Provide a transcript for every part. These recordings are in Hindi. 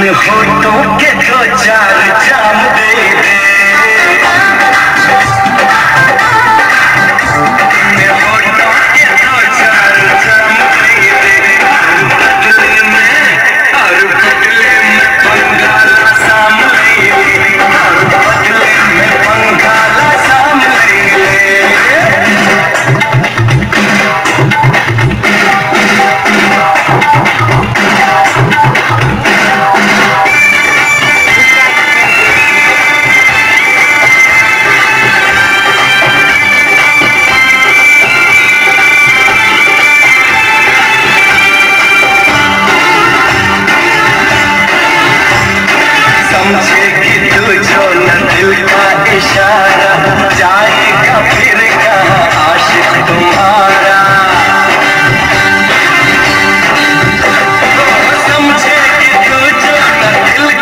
इन फ़ोटो के दो चार जाम दे दे। इशारा जाएगा फिर कहा तुम्हारा समझे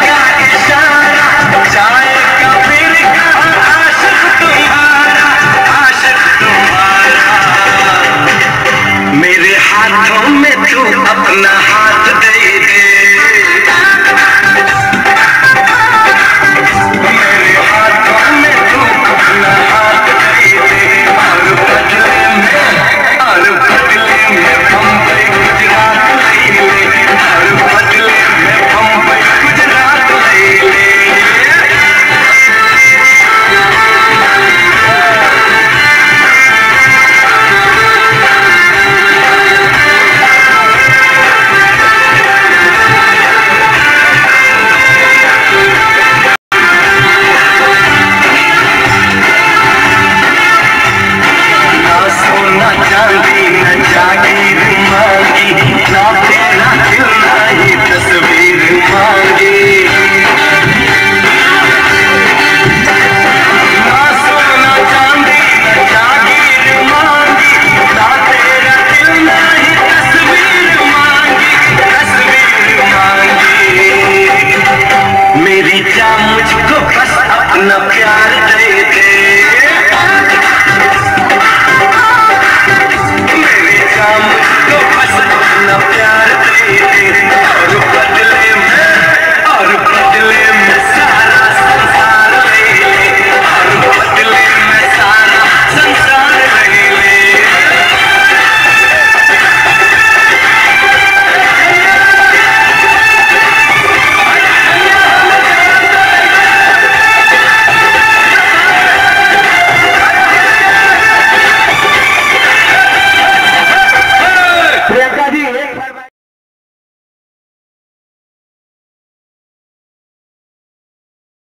का इशारा जाएगा फिर तुम्हारा मेरे हाथों में तू अपना हाथ दे। Yeah, yeah, yeah.